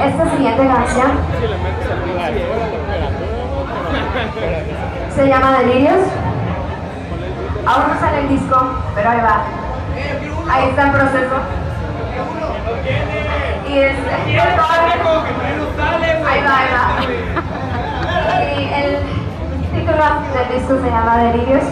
Esta siguiente canción se llama Delirios. Aún no sale el disco, pero ahí va. Ahí está el proceso. Y es, ahí va, ahí va. Y el título del disco se llama Delirios.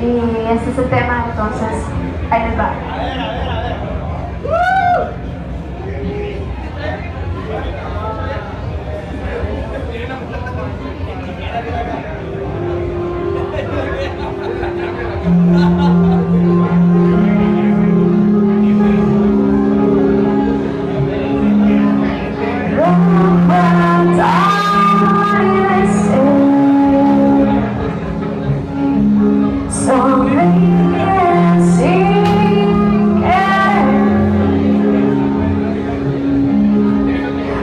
Y este es el tema, entonces ahí les va.